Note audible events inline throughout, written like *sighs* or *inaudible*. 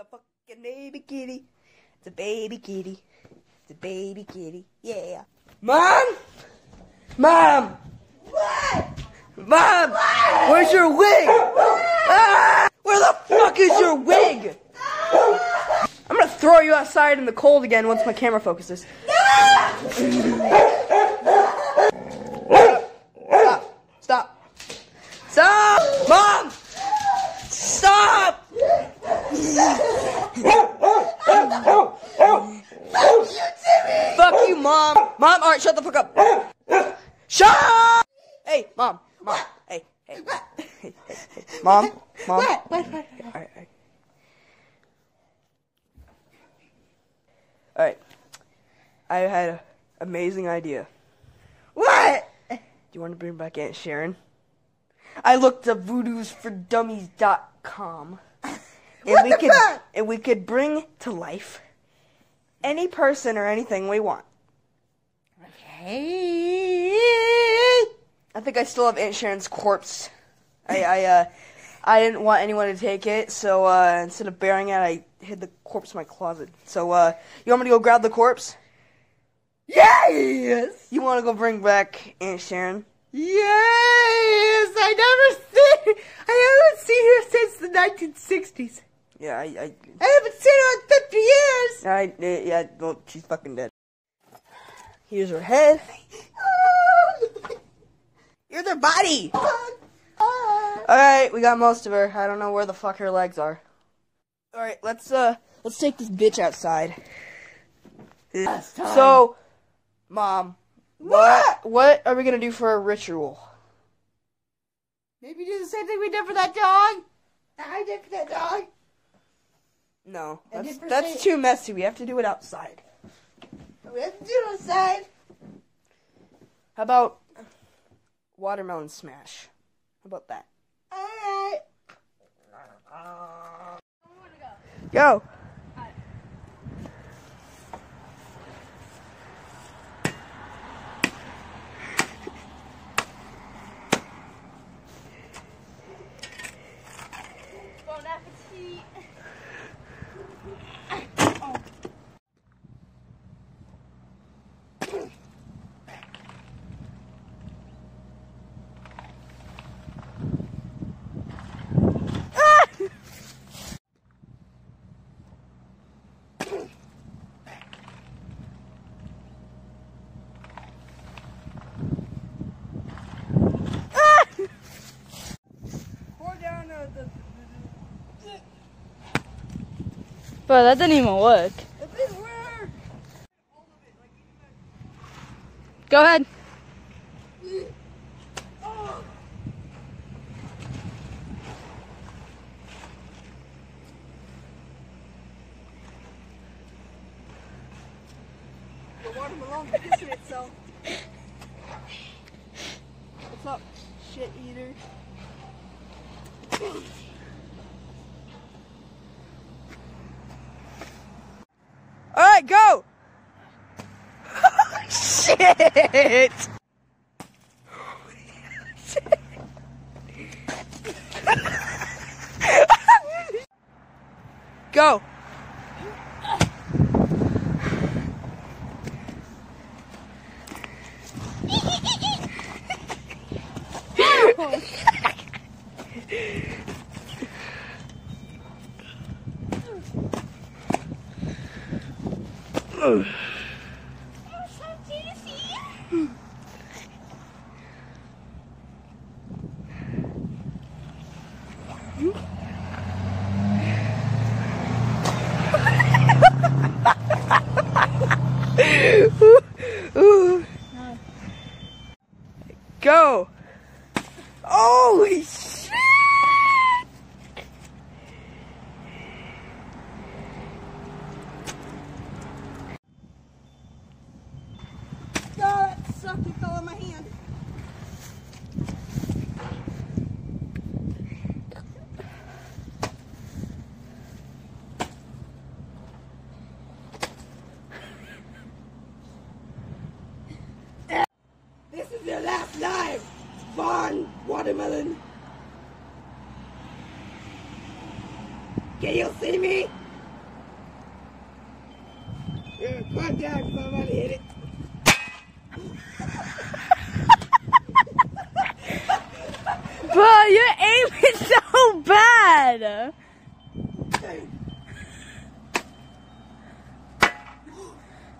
a fucking baby kitty. It's a baby kitty. It's a baby kitty. Yeah. Mom! Mom! What? Mom! Where's your wig? Ah! Where the fuck is your wig? I'm gonna throw you outside in the cold again once my camera focuses. *laughs* Stop. Stop. Stop! Mom! Stop! Fuck you, Mom! Mom, alright, shut the fuck up. Shut up! Hey, Mom. Mom. Hey, hey. hey, hey, hey. Mom. Mom. What? *laughs* What? What? Alright, alright. Alright. I had an amazing idea. What? Do you want to bring back Aunt Sharon? I looked up voodoo'sfordummies.com. *laughs* And What we could fuck? and we could bring to life any person or anything we want. Hey. I think I still have Aunt Sharon's corpse. I I uh I didn't want anyone to take it, so uh instead of burying it, I hid the corpse in my closet. So uh you want me to go grab the corpse? Yes. You want to go bring back Aunt Sharon? Yes. I never seen. I haven't seen her since the 1960s. Yeah, I I I haven't seen her in 50 years. I yeah, well, she's fucking dead. Here's her head. *laughs* Here's her body. All right, we got most of her. I don't know where the fuck her legs are. All right, let's uh let's take this bitch outside. So, mom, what what are we gonna do for a ritual? Maybe do the same thing we did for that dog. I did for that dog. No, that's that's too messy. We have to do it outside. We have do it outside. How about watermelon smash? How about that? Alright. Go. Bon appetit. Pour down uh, the. But that didn't even work. It didn't work. Go ahead. The watermelon pissing itself. What's up, shit eater? All right, go. *laughs* shit. *laughs* Go. Holy shit. Oh, that sucked. It fell in my hand. This is your last life, Vaughn Can you see me? Yeah, contact, somebody hit it. Bro, your aim is so bad.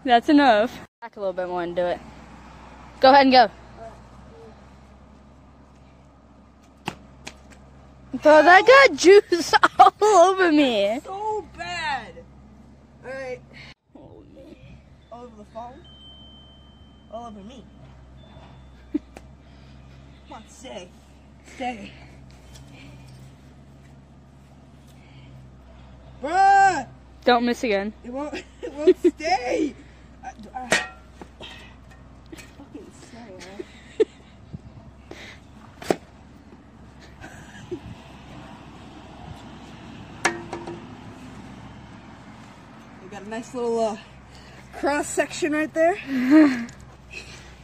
That's enough. Back a little bit more and do it. Go ahead and go. Bro, that got juice all over me. So bad. Alright. Oh, all over the phone. All over me. Come on, stay. Stay. Bruh! Don't miss again. It won't, *laughs* it won't stay. Nice little uh, cross section right there. *laughs*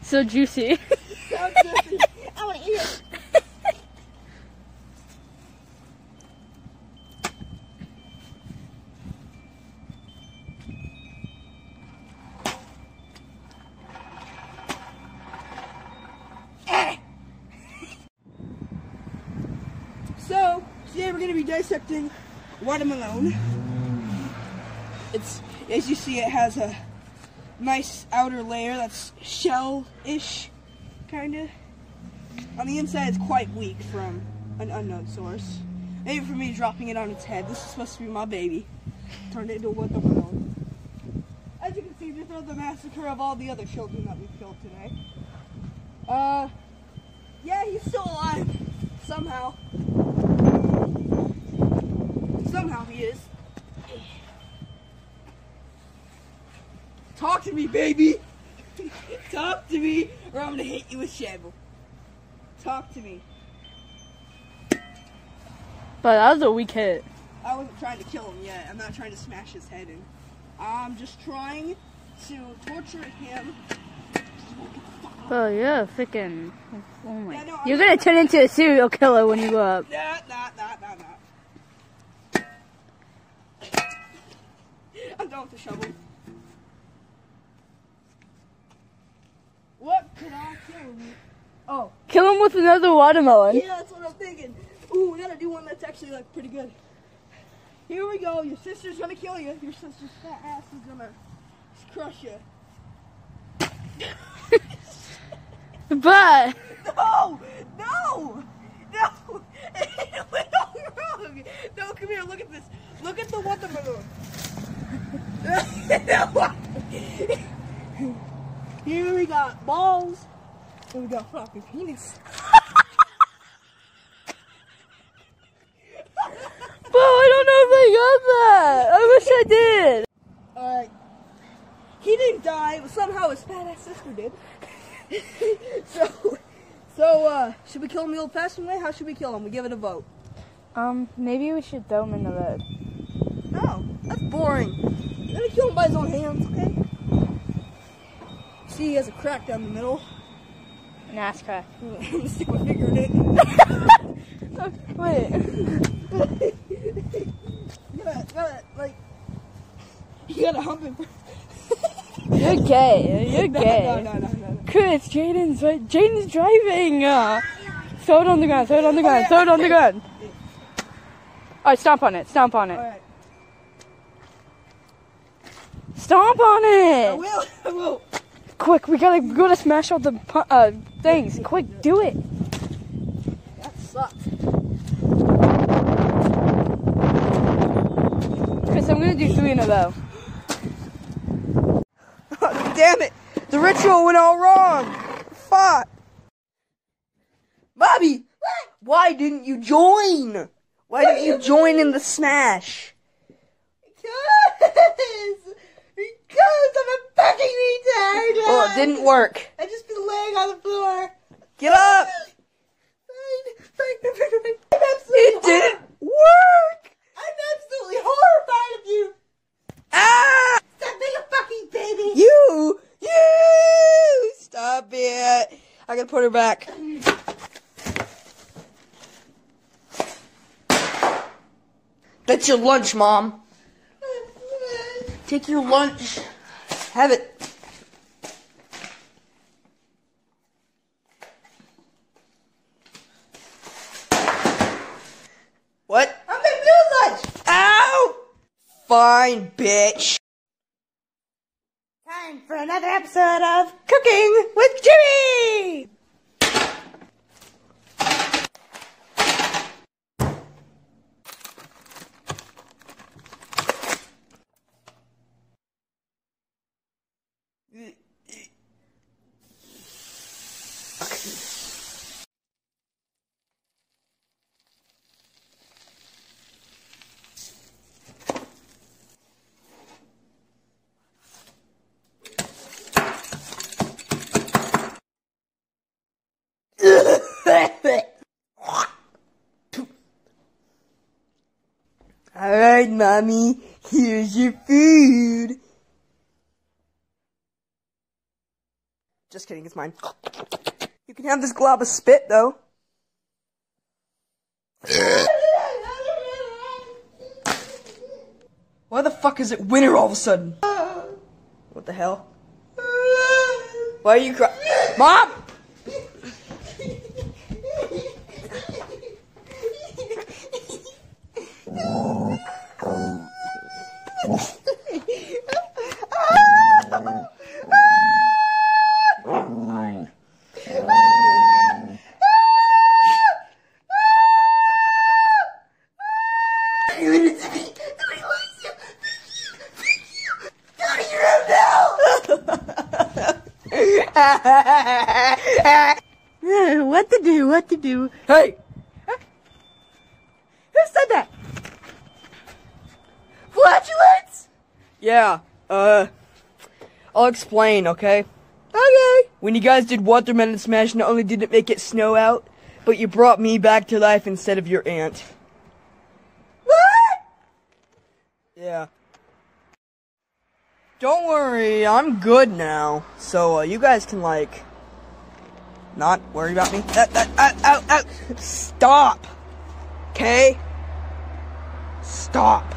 So juicy. *laughs* So juicy. I want to eat it. *laughs* So, today we're going to be dissecting watermelon. It's, as you see, it has a nice outer layer that's shell-ish, kind of. On the inside, it's quite weak from an unknown source. Maybe for me dropping it on its head. This is supposed to be my baby. Turned it into the world? As you can see, this is the massacre of all the other children that we killed today. Uh, yeah, he's still alive. Somehow. Somehow he is. Talk to me, baby. *laughs* Talk to me, or I'm gonna hit you with shovel. Talk to me. But that was a weak hit. I wasn't trying to kill him yet. I'm not trying to smash his head in. I'm just trying to torture him. Bro, you're freaking. Oh my. Yeah, no, you're gonna turn into a serial killer when you grow up. *laughs* Nah, nah, nah, nah, nah. *laughs* I'm done with the shovel. What could I kill him with? Oh, Kill him with another watermelon. yeah, that's what I'm thinking. Ooh, we gotta do one that's actually like pretty good. Here we go. Your sister's gonna kill you. Your sister's fat ass is gonna crush you. *laughs* But No! No! No! It went all wrong! No, come here, look at this. Look at the watermelon. *laughs* here we got balls. And we got fucking penis. bro, I don't know if I got that. I wish I did. Alright. He didn't die, but somehow his fat ass sister did. *laughs* so, so, uh, should we kill him the old fashioned way? How should we kill him? We give it a vote. Um, maybe we should throw him in the road. No, that's boring. Let me kill him by his own hands, okay? See, he has a crack down the middle. An ass *laughs* crack. I'm stick my finger in it. *laughs* Wait. You gotta, gotta, like, you gotta hump him. *laughs* You're gay. You're no, gay. No, no, no, no, no. Chris, Jaden's right. Jaden's driving. Uh, throw it on the ground. Throw it on the ground. Throw it on the ground. All right, stomp on it. Stomp on it. Alright, Stomp on it. I will, I will. Quick, we gotta we gotta smash all the uh things. Quick, do it. That sucks. Chris, I'm gonna do three in a row. *laughs* Damn it! The ritual went all wrong. Fuck. Bobby, why didn't you join? Why didn't you join in the smash? Because, because I'm a fucking retard. Well, it didn't work. I just been laying on the floor. Get up! It didn't work! I'm absolutely horrified of you. Ah! Stop being a fucking baby. You! You! Stop it! I gotta put her back. That's your lunch, Mom. Take your lunch. Have it. What? I'm you lunch. Ow! Fine, bitch. Time for another episode of Cooking with Jimmy. Alright, mommy, here's your food. Just kidding, it's mine. You can have this glob of spit, though. Why the fuck is it winter all of a sudden? What the hell? Why are you crying? Mom! what to do? What to do? Hey! Who said that? Flatulence? Yeah, uh, I'll explain, okay? Okay. When you guys did Watermelon Smash, not only did it make it snow out, but you brought me back to life instead of your aunt. What? Yeah. Don't worry, I'm good now. So, uh, you guys can, like, not worry about me. Uh, uh, uh, uh, uh, stop! Okay? Stop.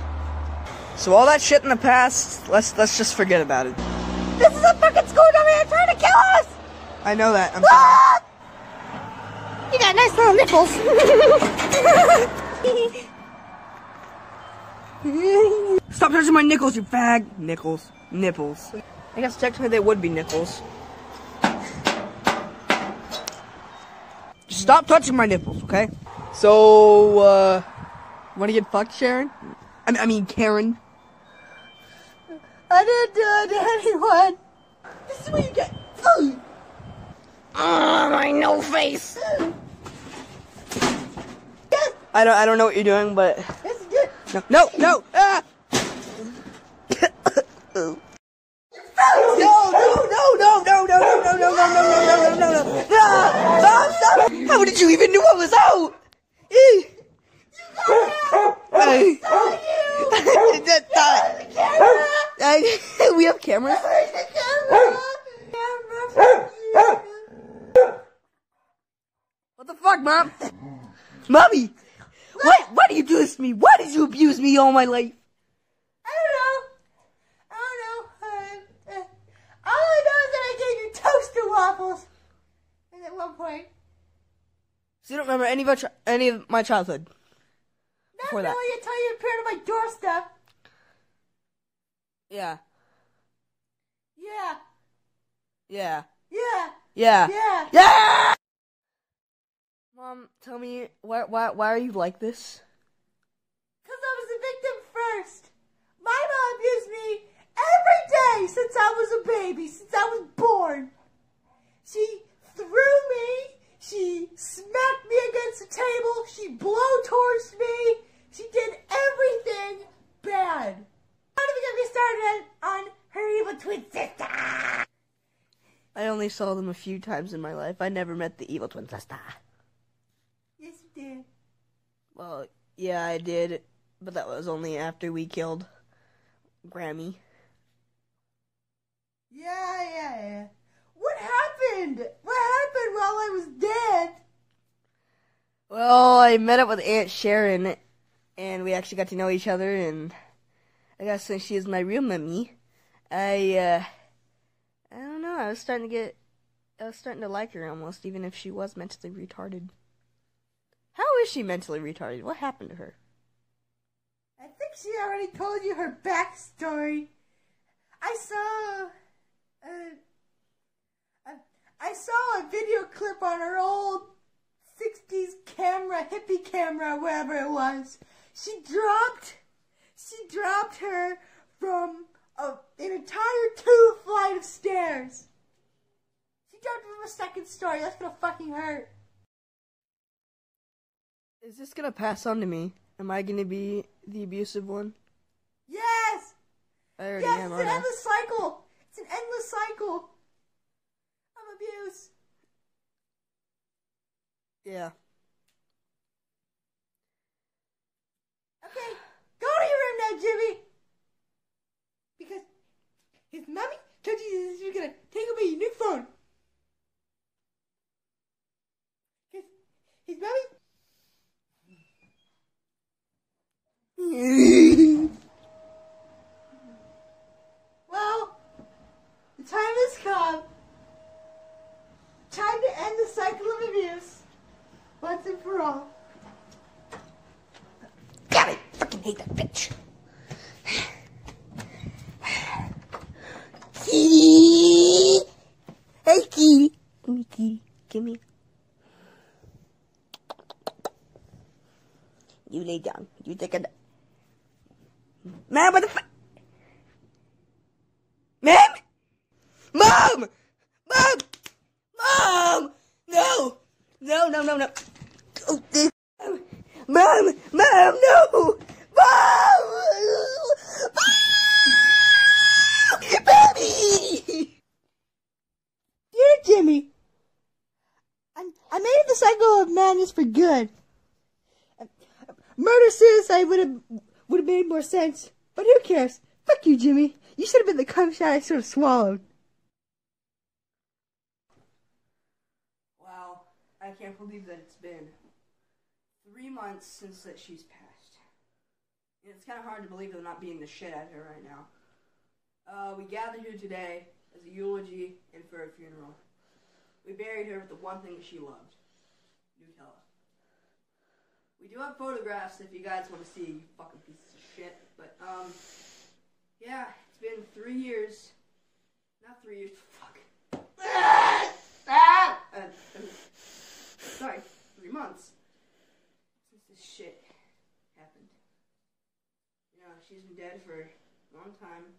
So all that shit in the past, let's let's just forget about it. This is a fucking school dummy trying to kill us! I know that. I'm sorry. Ah! You got nice little nipples. Stop touching my nickels, you fag. Nickels. Nipples. I guess technically they would be nickels. Just stop touching my nipples, okay? So, uh, wanna get fucked, Sharon? I mean, I mean Karen. I didn't do it to anyone. This is what you get. Ugh. Ah, my no face. I don't, I don't know what you're doing, but This is good. no, no, no. Ah! no, no, no, no, no, no, no, no, no, no, no, no, no, no, no, no. Ah, Stop, stop. How did you even know I was out? Eh. Hey. That- that- I- we have cameras. What the fuck, mom? *laughs* Mommy, what? Why do you do this to me? Why did you abuse me all my life? I don't know. I don't know. Uh, uh, all I know is that I gave you toaster waffles. And at one point, So you don't remember any of any of my childhood? not Before that. until you appeared on my doorstep. Yeah, Yeah, yeah, yeah, yeah, yeah. yeah. Mom, tell me why, why, why are you like this? Because I was a victim first. My mom abused me every day since I was a baby, since I was born. She threw me. She smacked me against the table. She blowtorched me. She did everything bad. Don't even get me started on her evil twin sister. I only saw them a few times in my life. I never met the evil twin sister. Yes, you did. Well, yeah, I did, but that was only after we killed Grammy. Yeah, yeah, yeah. What happened? What happened while I was dead? Well, I met up with Aunt Sharon, and we actually got to know each other, and I guess since she is my real mummy, I, uh, I don't know. I was starting to get. I was starting to like her almost, even if she was mentally retarded. How is she mentally retarded? What happened to her? I think she already told you her backstory. I saw. Uh, uh, I saw a video clip on her old 60s camera, hippie camera, whatever it was. She dropped. She dropped her from a, an entire two flight of stairs. She jumped from a second story. That's gonna fucking hurt. Is this gonna pass on to me? Am I gonna be the abusive one? Yes! I already Yes, am, it's an I? endless cycle. It's an endless cycle of abuse. Yeah. Okay, go to your room now, Jimmy. His mommy told you this was gonna take away your new phone. Because his mommy. *laughs* Well, the time has come. Time to end the cycle of abuse once and for all. God, I fucking hate that bitch. Kitty! Hey, kitty. Give me, kitty. Give me. You lay down. You take a. Man, what the fuck? Ma'am? Mom! Mom! Mom! No! No, no, no, no. Oh, this. Mom! Mom, no! Mom! Mom! Baby! Dear Jimmy, I, I made the cycle of madness for good. Murder suicide would have would have made more sense, but who cares? Fuck you, Jimmy. You should have been the cum shot I sort of swallowed. Wow, I can't believe that it's been three months since that she's passed. It's kind of hard to believe I'm not beating the shit out of her right now. Uh, we gathered here today as a eulogy and for a funeral. We buried her with the one thing that she loved, Nutella. We do have photographs if you guys want to see, you fucking pieces of shit. But, um, yeah, it's been three years. Not three years, fuck. Uh, um, sorry, three months since this shit happened. You know, she's been dead for a long time.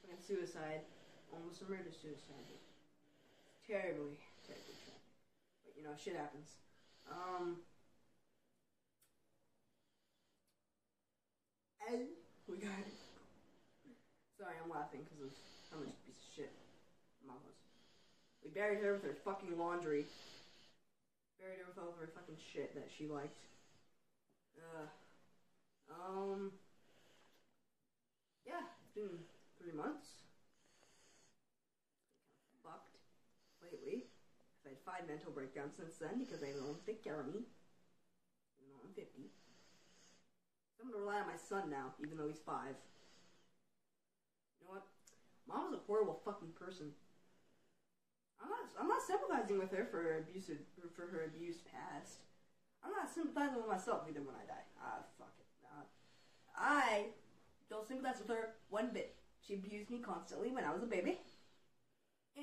Fucking suicide, almost a murder suicide. Terribly, terribly tragic. But you know, shit happens. Um. And we got. it. Sorry, I'm laughing because of how much piece of shit mom was. We buried her with her fucking laundry. Buried her with all of her fucking shit that she liked. Uh, um, yeah, it's been three months. Fucked lately. I've had five mental breakdowns since then because I don't take care of me. Even though I'm 50. So I'm gonna rely on my son now, even though he's five. You know what? Mom was a horrible fucking person. I'm not. I'm not sympathizing with her for her abusive, for her abused past. I'm not sympathizing with myself either when I die. Ah, fuck it. Nah. I don't sympathize with her one bit. She abused me constantly when I was a baby.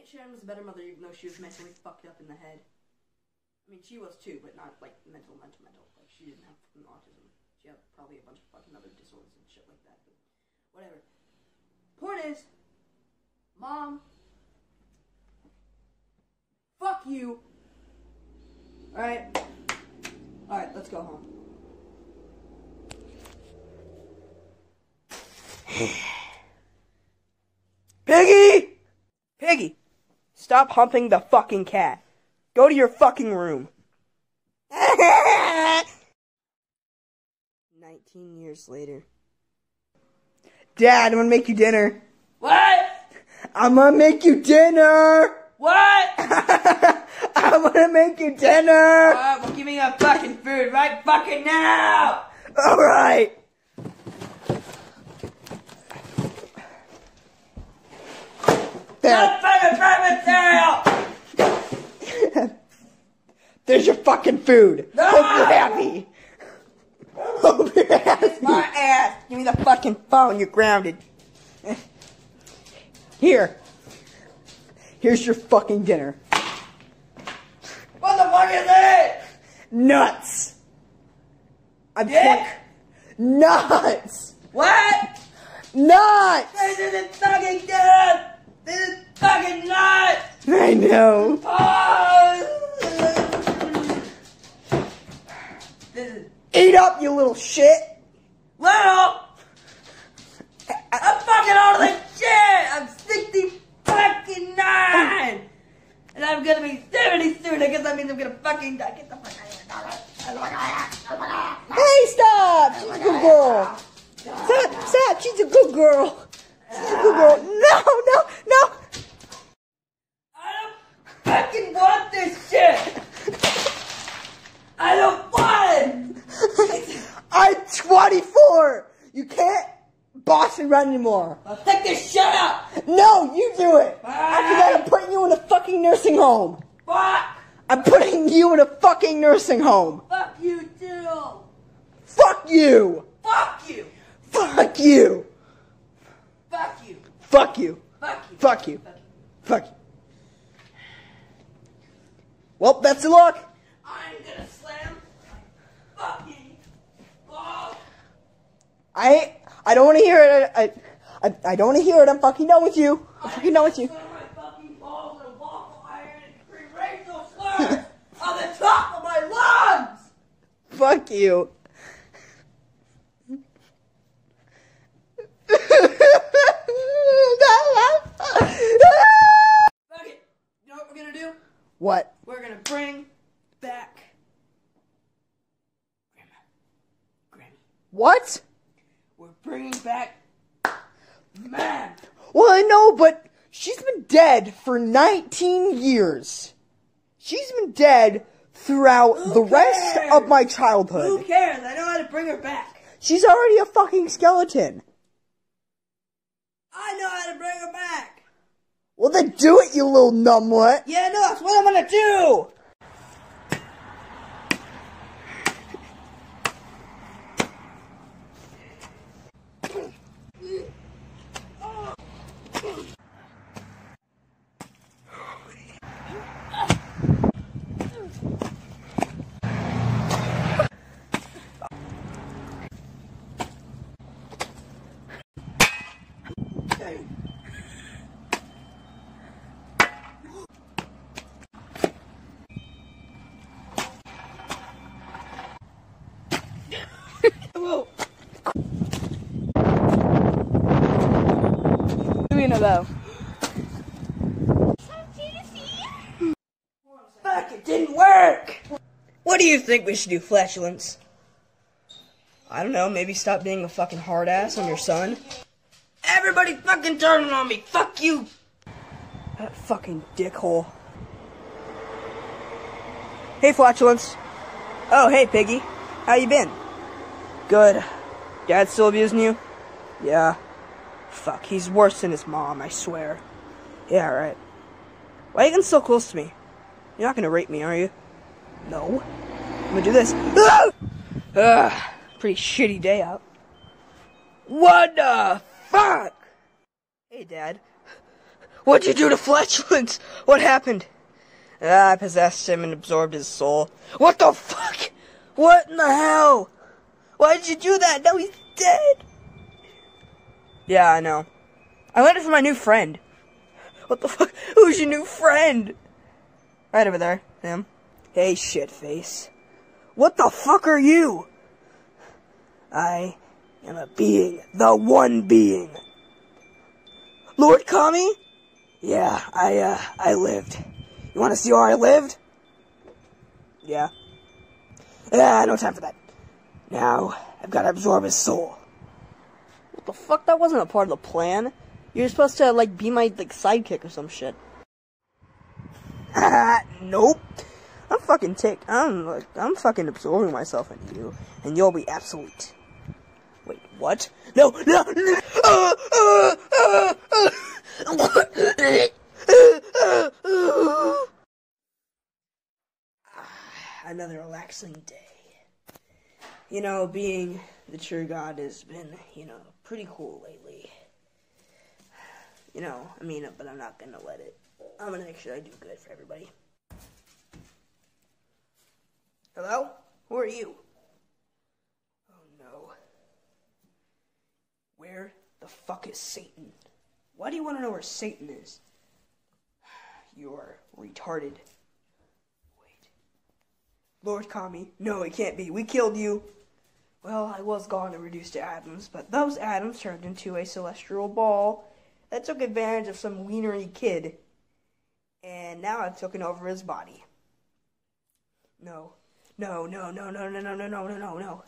Sharon was a better mother, even though she was mentally fucked up in the head. I mean, she was too, but not like mental, mental, mental. Like she didn't have fucking autism. She had probably a bunch of fucking other disorders and shit like that. But whatever. Point is, mom. Fuck you. All right. All right, let's go home. *sighs* Piggy! Piggy! Stop humping the fucking cat. Go to your fucking room. *laughs* 19 years later. Dad, I'm gonna make you dinner. What? I'm gonna make you dinner. What? *laughs* I'm gonna make you dinner. Uh, well, give me that fucking food right fucking now! All There. *laughs* There's your fucking food. Hope you're happy. *laughs* Hope you're happy. My ass. Give me the fucking phone. You're grounded. Here. Here's your fucking dinner. What the fuck is it? Nuts. I'm Dick? Nuts. What? Nuts. This isn't fucking good! This is fucking nuts! I know. Oh! This is Eat up, you little shit. little! I'm fucking old as shit! I'm 60 fucking nine! And I'm gonna be 70 soon. I guess that means I'm gonna fucking die. Get the fuck out of here. Hey, stop! She's a good girl. Stop, stop! She's a good girl. She's a good girl. No, no, no. I don't fucking want this shit! I don't want it! I'm 24. You can't boss me around anymore. I'll take this shit up! No, you do it. After that, ah. I'm putting you in a fucking nursing home. Fuck! I'm putting you in a fucking nursing home. Fuck you too! Fuck you. Fuck you! Fuck you. Fuck you! Fuck you. Fuck you! Fuck you. Fuck you. Well, best of luck. I'm gonna slam fucking balls! I I don't want to hear it. I I, I don't want to hear it. I'm fucking done with you. I'm fucking done with you. Slam my *laughs* fucking balls and waffle iron and scream racial slurs on the top of my lungs! Fuck you. Fuck it! You know what we're gonna do? what? We're gonna bring back Grandma. Granny. What? We're bringing back man. Well, I know, but she's been dead for 19 years. She's been dead throughout Who the rest of my childhood. Who cares? I know how to bring her back. She's already a fucking skeleton. I know how to bring her back. Well, then do it, you little numbnut. Yeah, no, that's what I'm gonna do. Though. Fuck, it didn't work. What do you think we should do, flatulence? I don't know, maybe stop being a fucking hard ass on your son. Everybody fucking turning on me. Fuck you. That fucking dickhole. Hey, flatulence. Oh, hey, piggy. How you been? Good. Dad still abusing you? Yeah. Fuck, he's worse than his mom, I swear. Yeah, right. Why are you getting so close to me? You're not gonna rape me, are you? No. I'm gonna do this. Ah! Ugh, pretty shitty day out. What the fuck? Hey, Dad. What'd you do to Flatulence? What happened? Ah, I possessed him and absorbed his soul. What the fuck? What in the hell? Why did you do that? Now he's dead. Yeah, I know. I learned it from my new friend. What the fuck? *laughs* Who's your new friend? Right over there, him. Hey, shitface. What the fuck are you? I am a being. The one being. Lord Kami? Yeah, I, uh, I lived. You wanna see how I lived? Yeah. Yeah, no time for that. Now, I've gotta absorb his soul the fuck? That wasn't a part of the plan. You're supposed to, like, be my, like, sidekick or some shit. Ah, nope. I'm fucking ticked. I'm, like, I'm fucking absorbing myself in you, and you'll be absolute. Wait, what? No, no, no! Ah, another relaxing day. You know, being the true god has been, you know, pretty cool lately. You know, I mean, but I'm not gonna let it. I'm gonna make sure I do good for everybody. Hello? Who are you? Oh no. Where the fuck is Satan? Why do you want to know where Satan is? *sighs* You're retarded. Wait. Lord Kami? No, it can't be. We killed you. Well, I was gone and reduced to atoms, but those atoms turned into a celestial ball that took advantage of some wienery kid. And now I've taken over his body. No. No, no, no, no, no, no, no, no, no, no, no.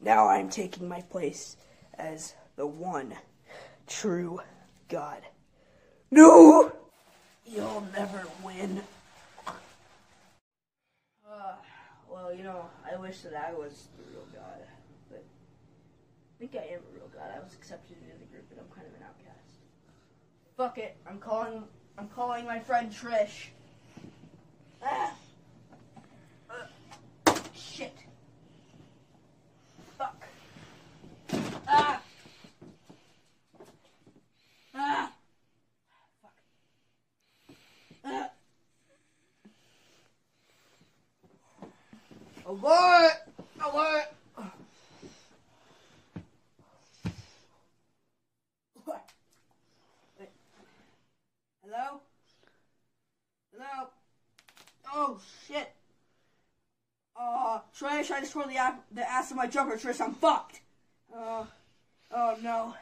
Now I'm taking my place as the one true God. No! You'll never win. Uh, well, you know, I wish that I was the real God, but I think I am a real God. I was accepted into the group, but I'm kind of an outcast. Fuck it. I'm calling. I'm calling my friend Trish. Ah. Uh, shit. Fuck. Ah. Ah. Fuck. Ah. Alert! Alert! Wait. Hello? Hello? Oh shit! Uh, Trish, I just tore the, the ass of my jumper, Trish. I'm fucked. Uh, oh no.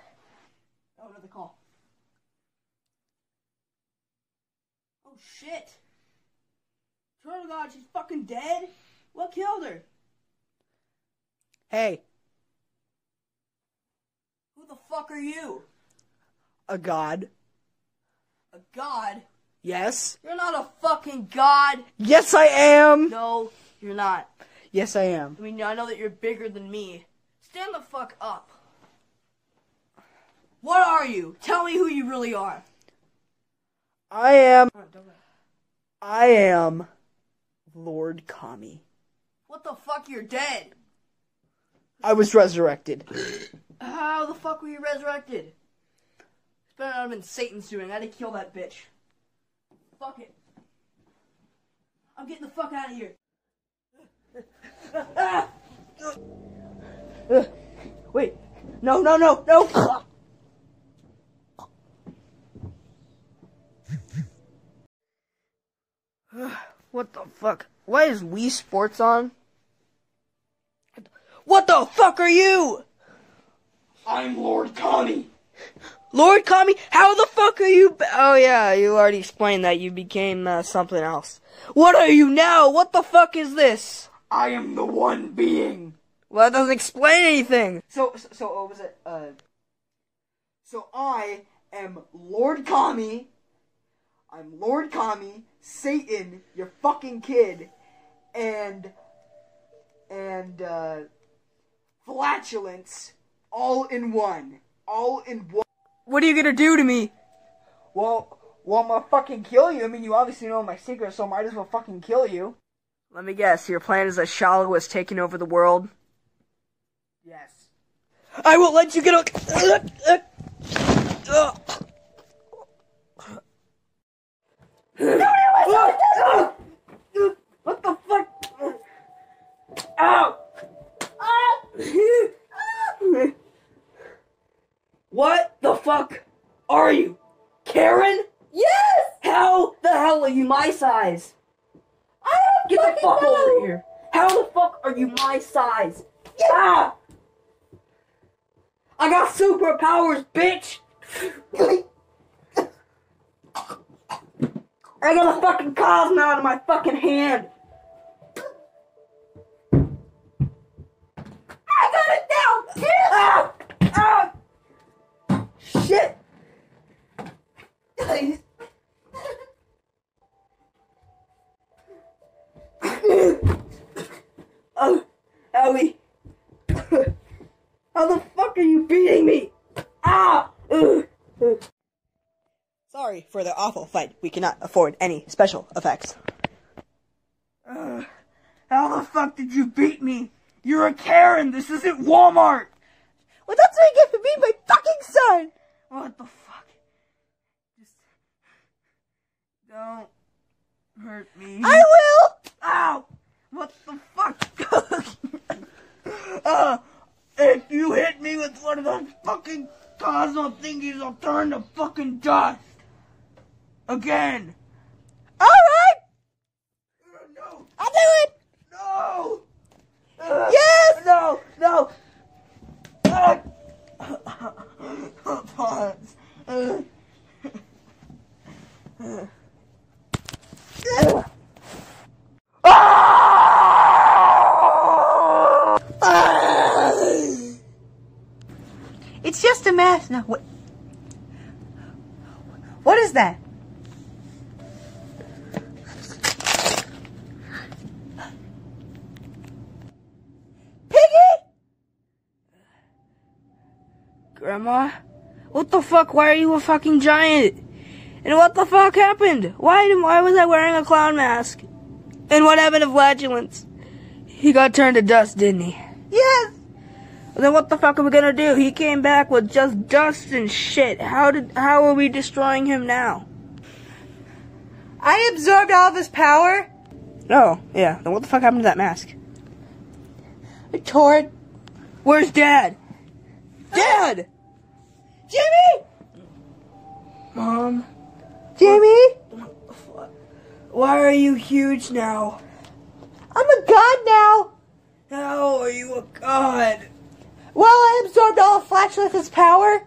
Oh, another call. Oh shit. Turtle God, she's fucking dead? What killed her? Hey, Who the fuck are you? a god. A god? Yes. You're not a fucking god. Yes, I am. No, you're not. Yes, I am. I mean, I know that you're bigger than me. Stand the fuck up. What are you? Tell me who you really are. I am. I am Lord Kami. What the fuck? You're dead. I was resurrected. How the fuck were you resurrected? It's better not have been Satan's doing. I had to kill that bitch. Fuck it. I'm getting the fuck out of here. Ah! Ugh. Wait. No, no, no, no! *sighs* what the fuck? Why is Wii Sports on? What the fuck are you? I'm Lord Kami. Lord Kami, how the fuck are you? Oh yeah, you already explained that you became uh, something else. What are you now? What the fuck is this? I am the one being. Well, that doesn't explain anything. So, so, so what was it? Uh, so I am Lord Kami. I'm Lord Kami, Satan, your fucking kid, and and uh, flatulence, all in one, all in one. What are you gonna do to me? Well, well, I'm gonna fucking kill you. I mean, you obviously know my secret, so I might as well fucking kill you. Let me guess. Your plan is that Shala was taking over the world. Yes. I won't let you get. A- what the fuck? Ow! what the fuck are you? Karen? Yes! How the hell are you my size? I don't Get the fuck know. over here! How the fuck are you my size? Ah! I got superpowers, bitch! I got a fucking Cosmo of my fucking hand! For the awful fight. We cannot afford any special effects. Ugh. How the fuck did you beat me? You're a Karen. This isn't Walmart. Well, that's what you get for being my fucking son. What the fuck? Just don't hurt me. I will. Ow! What the fuck? *laughs* uh, if you hit me with one of those fucking Cosmo thingies, I'll turn to fucking dust. Again. All right. Uh, No, I'll do it. no. Uh, Yes. No, no. Uh, pause. Uh, It's just a mess. No, what? What is that? Piggy! Grandma? What the fuck? Why are you a fucking giant? And what the fuck happened? Why, why was I wearing a clown mask? And what happened to Flatulence? He got turned to dust, didn't he? Yes. Then what the fuck are we gonna do? He came back with just dust and shit. How did, how are we destroying him now? I absorbed all of his power. Oh, yeah. Then what the fuck happened to that mask? I tore it. Where's Dad? Dad! Jimmy! Mom, Jimmy! why are you huge now? I'm a god now. How are you a god? Well, I absorbed all of Flatulence's power.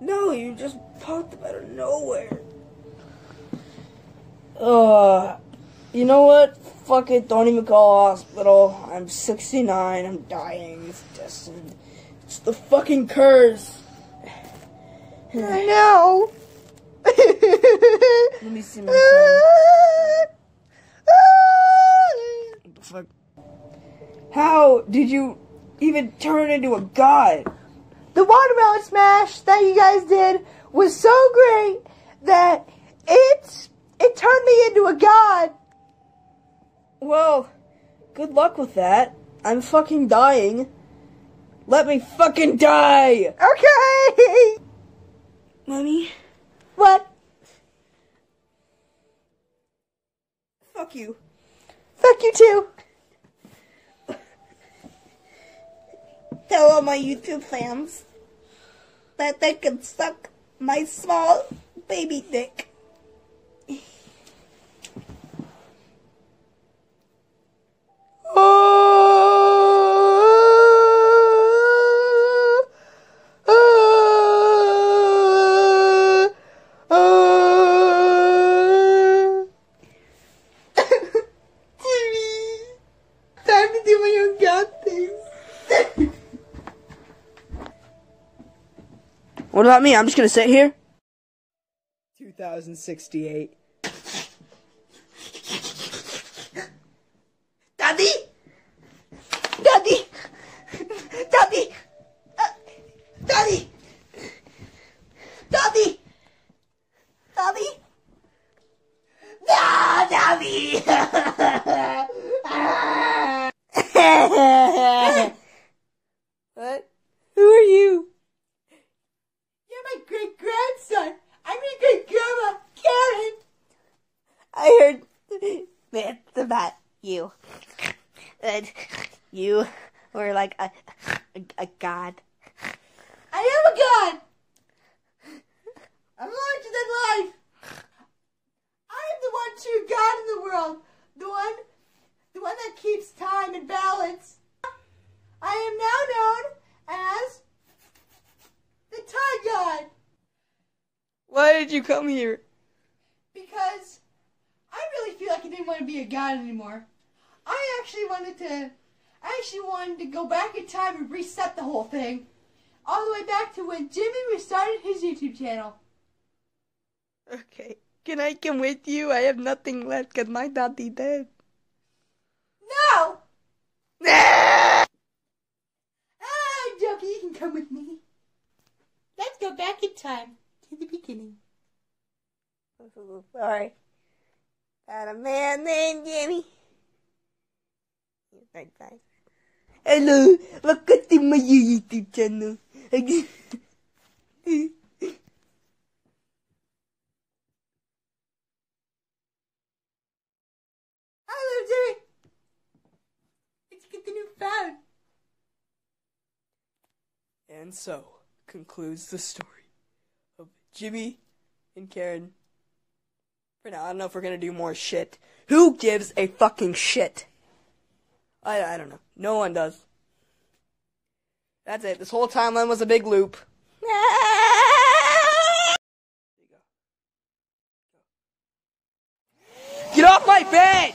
No, you just popped up out of nowhere. Uh, you know what? Fuck it, don't even call a hospital. I'm 69, I'm dying, it's destined. It's the fucking curse. I know. *laughs* Let me see my the fuck? How did you even turn into a god? the watermelon smash that you guys did was so great that it it turned me into a god. Well, good luck with that. I'm fucking dying. Let me fucking die! Okay. Mommy, what? fuck you. Fuck you too. Tell all my YouTube fans that they can suck my small baby dick. Time to do my own god things. What about me? I'm just gonna sit here. 2068. Daddy! Daddy! Daddy! Uh, Daddy! Daddy! Daddy! No, Daddy! What? Who are you? You're my great grandson. I'm your great grandma, Karen. I heard myths about you. That you were like a, a, a god. I am a god. I'm larger than life. I am the one true God in the world. The one, the one that keeps time and balance. I am now known as the Time God Why did you come here? because I really feel like I didn't want to be a god anymore. I actually wanted to, I actually wanted to go back in time and reset the whole thing, all the way back to when Jimmy restarted his YouTube channel. Okay. Can I come with you? I have nothing left because my daddy dead. No! Ah, Jokey, you can come with me. Let's go back in time to the beginning. Sorry. Got a man named Jimmy. Bye bye. Hello, welcome to my YouTube channel. *laughs* Jimmy. Let's get the new phone. And so concludes the story of Jimmy and Karen. For now, I don't know if we're gonna do more shit. Who gives a fucking shit? I, I don't know. No one does. That's it. This whole timeline was a big loop. You. *laughs* Get off my bed!